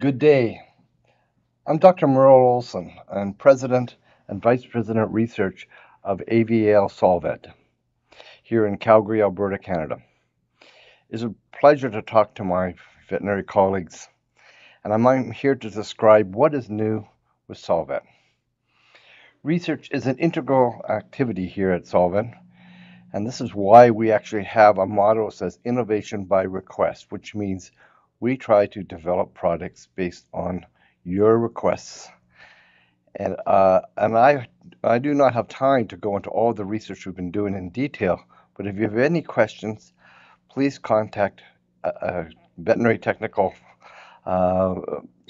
Good day. I'm Dr. Merle Olson. I'm President and Vice President Research of AVAL Solvet here in Calgary, Alberta, Canada. It's a pleasure to talk to my veterinary colleagues, and I'm here to describe what is new with Solvet. Research is an integral activity here at Solvet, and this is why we actually have a motto that says innovation by request, which means we try to develop products based on your requests. And, uh, and I, I do not have time to go into all the research we've been doing in detail, but if you have any questions, please contact a, a veterinary technical uh,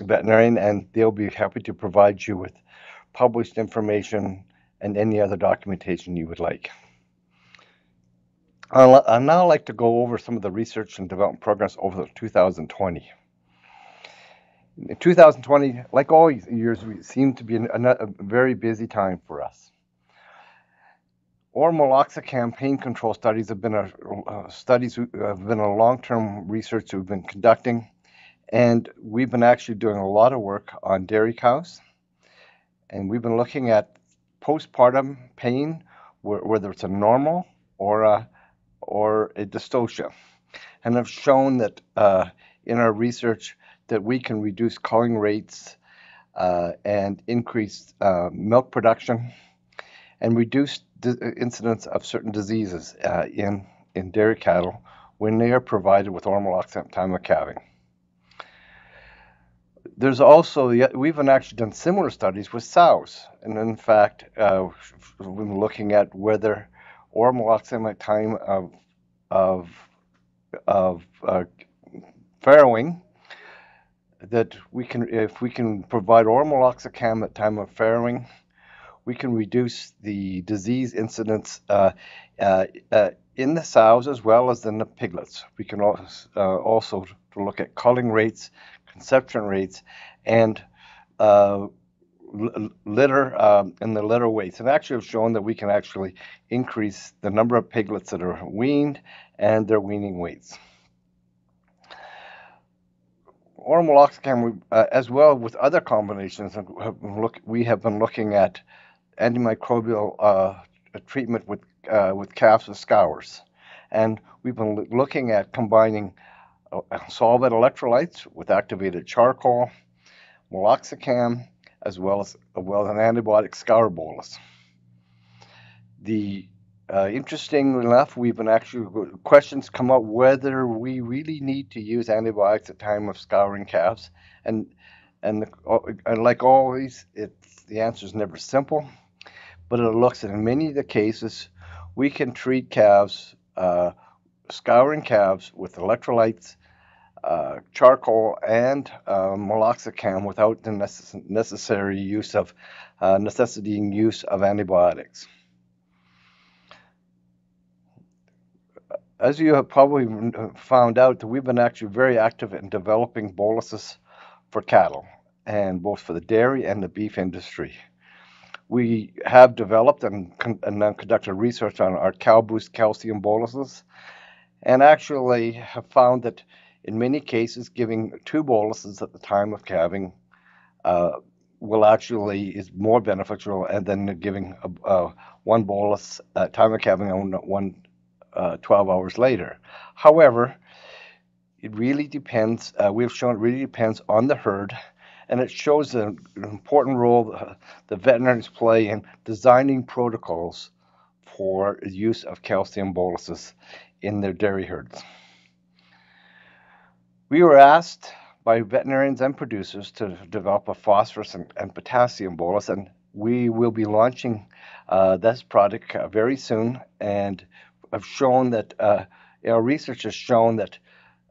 veterinarian and they'll be happy to provide you with published information and any other documentation you would like. I'd now like to go over some of the research and development progress over 2020. In 2020, like all years, we seem to be a, very busy time for us. Oral meloxicam pain control studies have been a, uh, studies have been a long-term research we've been conducting, and we've been actually doing a lot of work on dairy cows, and we've been looking at postpartum pain, whether it's a normal or a or a dystocia, and have shown that uh, in our research that we can reduce culling rates uh, and increase uh, milk production and reduce the incidence of certain diseases uh, in, in dairy cattle when they are provided with oral at time of calving. There's also, we've actually done similar studies with sows, and in fact, uh, been looking at whether oral meloxicam at time of of of uh, farrowing that we can if we can provide oral meloxicam at time of farrowing we can reduce the disease incidence uh, uh, uh, in the sows as well as in the piglets. We can also, uh, also look at culling rates, conception rates, and uh, litter um, and the litter weights and actually have shown that we can actually increase the number of piglets that are weaned and their weaning weights. Oral uh, as well with other combinations, have look, we have been looking at antimicrobial uh, treatment with uh, with calves with scours, and we've been looking at combining uh, Solvet electrolytes with activated charcoal, meloxicam, as well as, well as an antibiotic scour bolus. The uh, interestingly enough, we've been actually questions come up whether we really need to use antibiotics at time of scouring calves, and and, the, and like always, it's the answer is never simple, but it looks in many of the cases we can treat calves, uh, scouring calves with electrolytes uh, charcoal and uh, meloxicam without the necess- necessary use of uh, use of antibiotics. As you have probably found out, we've been actually very active in developing boluses for cattle, and both for the dairy and the beef industry. We have developed and, con- and conducted research on our Cal-Boost calcium boluses, and actually have found that in many cases, giving two boluses at the time of calving uh, will actually is more beneficial than giving a, uh, one bolus at time of calving and one uh, 12 hours later. However, it really depends. Uh, we've shown it really depends on the herd, and it shows an important role the veterinarians play in designing protocols for use of calcium boluses in their dairy herds. We were asked by veterinarians and producers to develop a phosphorus and, and potassium bolus, and we will be launching uh, this product uh, very soon. And have shown that uh, our research has shown that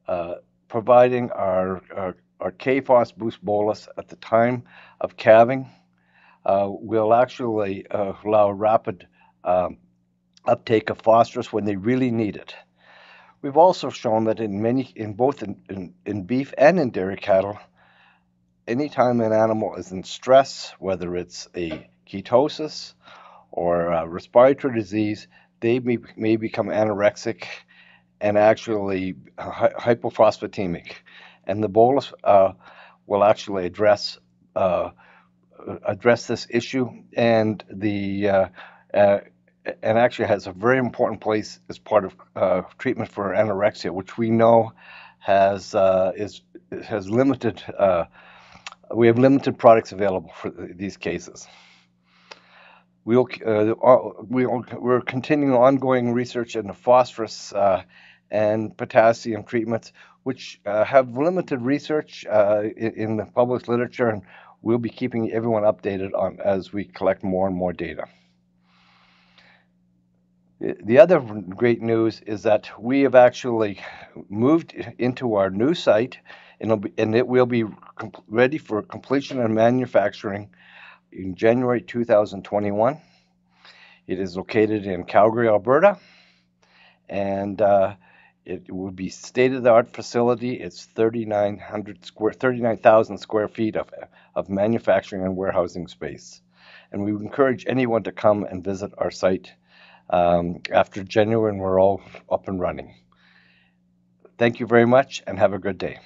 uh, providing our, our, our KPhos boost bolus at the time of calving uh, will actually uh, allow rapid um, uptake of phosphorus when they really need it. We've also shown that in many, in both in, in, in beef and in dairy cattle, anytime an animal is in stress, whether it's a ketosis or a respiratory disease, they may, may become anorexic and actually hypophosphatemic. And the bolus uh, will actually address uh, address this issue and the uh, uh, and actually has a very important place as part of uh, treatment for anorexia, which we know has uh, is has limited. Uh, we have limited products available for these cases. We'll, uh, we'll, we're continuing ongoing research into phosphorus uh, and potassium treatments, which uh, have limited research uh, in, in, the published literature, and we'll be keeping everyone updated on as we collect more and more data. The other great news is that we have actually moved into our new site, and, be, and it will be ready for completion and manufacturing in January 2021. It is located in Calgary, Alberta, and uh, it will be state-of-the-art facility. It's 3,900 square, 39,000 square feet of, of manufacturing and warehousing space. And we encourage anyone to come and visit our site Um, after January we're all up and running. Thank you very much and have a good day.